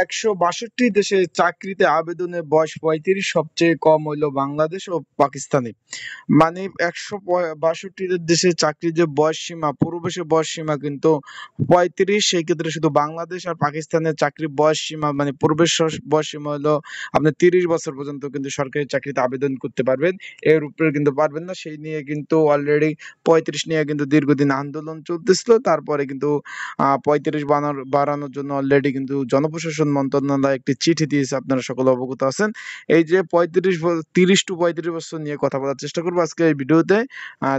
একশো বাষট্টি দেশে চাকরিতে আবেদনের বয়স পঁয়ত্রিশ, সবচেয়ে কম হইল বাংলাদেশ ও পাকিস্তানে। মানে একশো বাষট্টি দেশে চাকরির যে বয়স সীমা বয়স সীমা কিন্তু পঁয়ত্রিশ, সেই ক্ষেত্রে শুধু বাংলাদেশ আর পাকিস্তানের চাকরির বয়স সীমা মানে পূর্বের বয়স সীমা হলো আপনি তিরিশ বছর পর্যন্ত কিন্তু সরকারি চাকরিতে আবেদন করতে পারবেন। এর উপরে কিন্তু পারবেন না, সেই নিয়ে কিন্তু অলরেডি পঁয়ত্রিশ নিয়ে কিন্তু দীর্ঘদিন আন্দোলন চলতেছিল। তারপরে কিন্তু পঁয়ত্রিশ বানানোর বাড়ানোর জন্য অলরেডি কিন্তু জনপ্রশাসন মন্ত্রণালয় একটি চিঠি দিয়েছে, আপনারা সকলে অবগত আছেন। এই যে পঁয়ত্রিশ তিরিশ টু পঁয়ত্রিশ বছর নিয়ে কথা বলার চেষ্টা করব আজকে এই ভিডিওতে।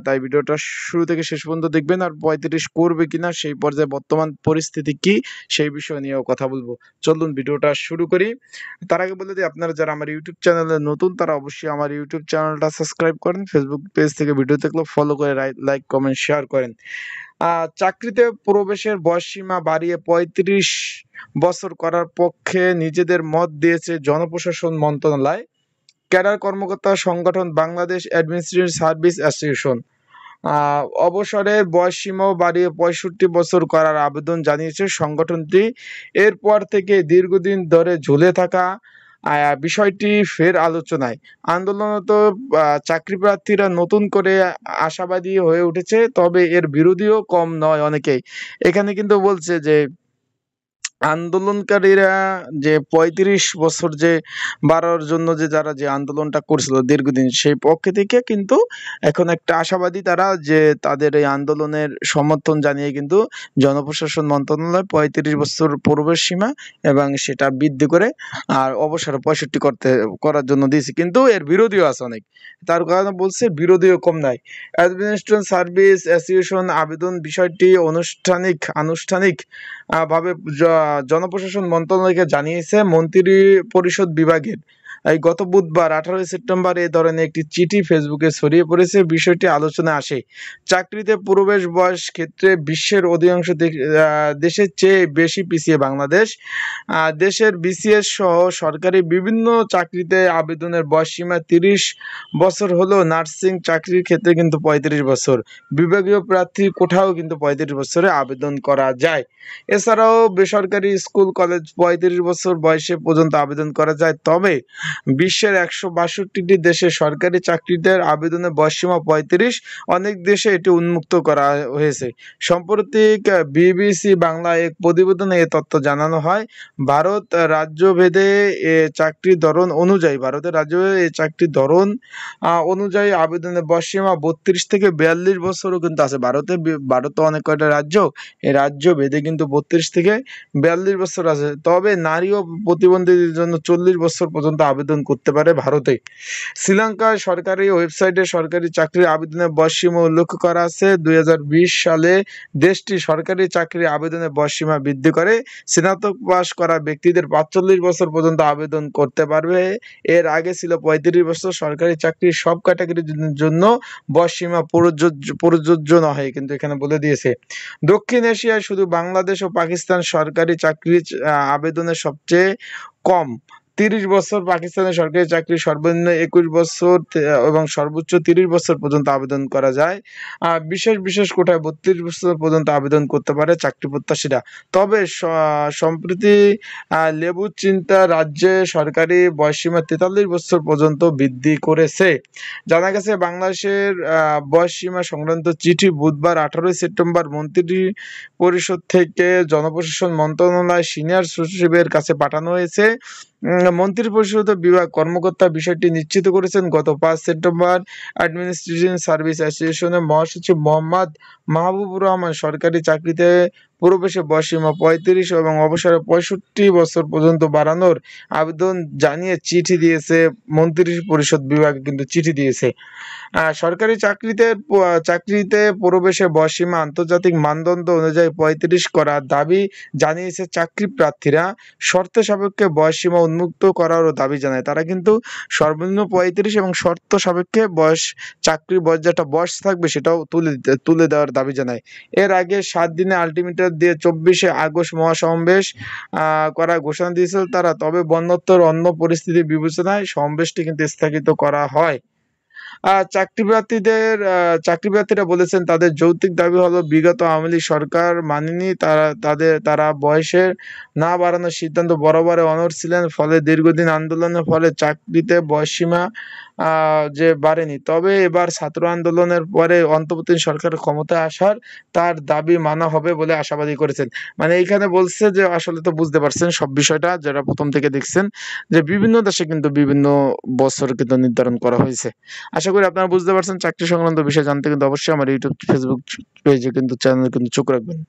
তাই ভিডিওটা শুরু থেকে শেষ পর্যন্ত দেখবেন আর পঁয়ত্রিশ করবে কিনা, সেই পর্যায়ে বর্তমান পরিস্থিতি কি, সেই বিষয় নিয়েও কথা বলব। চলুন ভিডিওটা শুরু করি। তার আগে বলে দিই, আপনারা যারা আমার ইউটিউব চ্যানেলে নতুন, তারা অবশ্যই আমার ইউটিউব চ্যানেলটা সাবস্ক্রাইব করেন। ফেসবুক পেজ থেকে ভিডিও দেখলে ফলো করে লাইক কমেন্ট শেয়ার করেন। চাকরিতে প্রবেশের বয়সসীমা বাড়িয়ে পঁয়ত্রিশ বছর করার পক্ষে নিজেদের মত দিয়েছে জনপ্রশাসন মন্ত্রণালয়। ক্যাডার কর্মকর্তা সংগঠন বাংলাদেশ অ্যাডমিনিস্ট্রেটিভ সার্ভিস অ্যাসোসিয়েশন। অবসরের বয়সসীমাও বাড়িয়ে পঁয়ষট্টি বছর করার আবেদন জানিয়েছে সংগঠনটি। এরপর থেকে দীর্ঘদিন ধরে ঝুলে থাকা বিষয়টি ফের আলোচনায়। আন্দোলনত চাকরি প্রার্থীরা নতুন করে আশাবাদী হয়ে উঠেছে, তবে এর বিরোধীও কম নয় অনেকেই। এখানে কিন্তু বলছে যে আন্দোলনকারীরা যে পঁয়ত্রিশ বছর যে বাড়ার জন্য যে যারা যে আন্দোলনটা করছিল দীর্ঘদিন, সেই পক্ষে থেকে কিন্তু এখন একটা আশাবাদী তারা যে তাদের এই আন্দোলনের সমর্থন জানিয়ে কিন্তু জনপ্রশাসন মন্ত্রণালয় পঁয়ত্রিশ বছর প্রবেশ সীমা এবং সেটা বৃদ্ধি করে আর অবসর পঁয়ষট্টি করতে, করার জন্য দিয়েছে। কিন্তু এর বিরোধীও আছে অনেক। তার কারণে বলছে বিরোধীও কম নাই। অ্যাডমিনিস্ট্রেশন সার্ভিস অ্যাসোসিয়েশন আবেদন বিষয়টি আনুষ্ঠানিক আনুষ্ঠানিক ভাবে জনপ্রশাসন মন্ত্রণালয়কে জানিয়েছে মন্ত্রী পরিষদ বিভাগের। এই গত বুধবার আঠারোই সেপ্টেম্বর এ ধরনের একটি চিঠি ফেসবুকে ছড়িয়ে পড়েছে। বিষয়টি আলোচনায় আসে। চাকরিতে প্রবেশ বয়স ক্ষেত্রে বিশ্বের অধিকাংশ দেশের চেয়ে বেশি পিছিয়ে বাংলাদেশ। দেশের বিসিএস সহ সরকারি বিভিন্ন চাকরিতে আবেদনের বয়স সীমা তিরিশ বছর হলেও নার্সিং চাকরির ক্ষেত্রে কিন্তু পঁয়ত্রিশ বছর। বিভাগীয় প্রার্থী কোথাও কিন্তু পঁয়ত্রিশ বছরে আবেদন করা যায়। এছাড়াও বেসরকারি স্কুল, কলেজ পঁয়ত্রিশ বছর বয়সে পর্যন্ত আবেদন করা যায়। তবে বিশ্বের একশো বাষট্টিটি দেশে সরকারি চাকরিদের আবেদনের বয়সীমা পঁয়ত্রিশ। অনেক দেশে এটি উন্মুক্ত করা হয়েছে। সাম্প্রতিক বিবিসি বাংলা এক প্রতিবেদনে এ তথ্য জানানো হয়, ভারত রাজ্য ভেদে এ চাকরির ধরন অনুযায়ী, ভারতের রাজ্য এ চাকরির ধরন অনুযায়ী আবেদনের বয়সীমা বত্রিশ থেকে বিয়াল্লিশ বছরও কিন্তু আছে। ভারতে ভারতে অনেক কয়টা রাজ্য এই রাজ্য ভেদে কিন্তু বত্রিশ থেকে বিয়াল্লিশ বছর আছে। তবে নারী ও প্রতিবন্ধীদের জন্য চল্লিশ বছর পর্যন্ত আবেদন করতে পারে ভারতে। শ্রীলঙ্কার সরকারি ওয়েবসাইটে সরকারি চাকরির আবেদনের বয়সীমা উল্লেখ করা আছে। দুই সালে দেশটি সরকারি চাকরি আবেদনের বয়সীমা বৃদ্ধি করে। স্নাতক পাশ করা ব্যক্তিদের পাঁচচল্লিশ বছর পর্যন্ত আবেদন করতে পারবে। এর আগে ছিল পঁয়ত্রিশ বছর। সরকারি চাকরির সব ক্যাটাগরির জন্য বয়সীমা প্রযোজ্য প্রযোজ্য নয় কিন্তু এখানে বলে দিয়েছে। দক্ষিণ এশিয়ায় শুধু বাংলাদেশ ও পাকিস্তান সরকারি চাকরির আবেদনের সবচেয়ে কম। তিরিশ বছর পাকিস্তানের সরকারি চাকরি, সর্বনিম্ন একুশ বছর এবং সর্বোচ্চ তিরিশ বছর পর্যন্ত আবেদন করা যায়। বিশেষ বিশেষ কোটায় বত্রিশ বছর পর্যন্ত আবেদন করতে পারে চাকরি প্রত্যাশীরা। তবে সম্প্রতি লেবু চিন্তা রাজ্যে সরকারি বয়সীমা তেতাল্লিশ বছর পর্যন্ত বৃদ্ধি করেছে। জানা গেছে, বাংলাদেশের বয়সসীমা সংক্রান্ত চিঠি বুধবার আঠারোই সেপ্টেম্বর মন্ত্রী পরিষদ থেকে জনপ্রশাসন মন্ত্রণালয় সিনিয়র সচিবের কাছে পাঠানো হয়েছে। মন্ত্রিপরিষদ বিভাগ কর্মকর্তা বিষয়টি নিশ্চিত করেছেন, গত পাঁচ সেপ্টেম্বর অ্যাডমিনিস্ট্রেশন সার্ভিস অ্যাসোসিয়েশনের মহাসচিব মোহাম্মদ মাহবুবুর রহমান সরকারি চাকরিতে প্রবেশে বয়সীমা পঁয়ত্রিশ এবং অবসরে পঁয়ষট্টি বছর পর্যন্ত বাড়ানোর আবেদন জানিয়ে চিঠি দিয়েছে মন্ত্রী পরিষদ বিভাগে কিন্তু চিঠি দিয়েছে। সরকারি চাকরিতে চাকরিতে প্রবেশে বয়সীমা আন্তর্জাতিক মানদণ্ড অনুযায়ী পঁয়ত্রিশ করার দাবি জানিয়েছে চাকরি প্রার্থীরা। শর্ত সাপেক্ষে বয়সীমা উন্মুক্ত করারও দাবি জানায়। তারা কিন্তু সর্বনিম্ন পঁয়ত্রিশ এবং শর্ত সাপেক্ষে বয়স, চাকরির বয়স যেটা বয়স থাকবে সেটাও তুলে তুলে দেওয়ার দাবি জানায়। এর আগে সাত দিনে আলটিমেটার দিয়ে চব্বিশে আগস্ট মহাসমাবেশ করার ঘোষণা দিয়েছিল তারা। তবে বন্যত্বর অন্য পরিস্থিতি বিবেচনায় সমাবেশটি কিন্তু স্থগিত করা হয়। চাকরি প্রার্থীদের চাকরি প্রার্থীরা বলেছেন তাদের যৌক্তিক দাবি হলো বিগত আওয়ামী লীগ সরকার মানেনি, তারা, তাদের, তারা বয়সের না বাড়ানোর সিদ্ধান্ত বরাবরে অনড় ছিলেন, ফলে দীর্ঘদিন আন্দোলনের ফলে চাকরিতে বয়সসীমা যে বাড়েনি। তবে এবার ছাত্র আন্দোলনের পরে অন্তর্বর্তী সরকারের ক্ষমতায় আসার তার দাবি মানা হবে বলে আশাবাদী করেছেন। মানে এইখানে বলছে যে আসলে তো বুঝতে পারছেন সব বিষয়টা, যারা প্রথম থেকে দেখছেন যে বিভিন্ন দেশে কিন্তু বিভিন্ন বছর কিন্তু নির্ধারণ করা হয়েছে। আশা করি আপনারা বুঝতে পারছেন চাকরি সংক্রান্ত বিষয় জানতে কিন্তু অবশ্যই আমার ইউটিউব ফেসবুক পেজে কিন্তু চ্যানেল কিন্তু চোখ রাখবেন।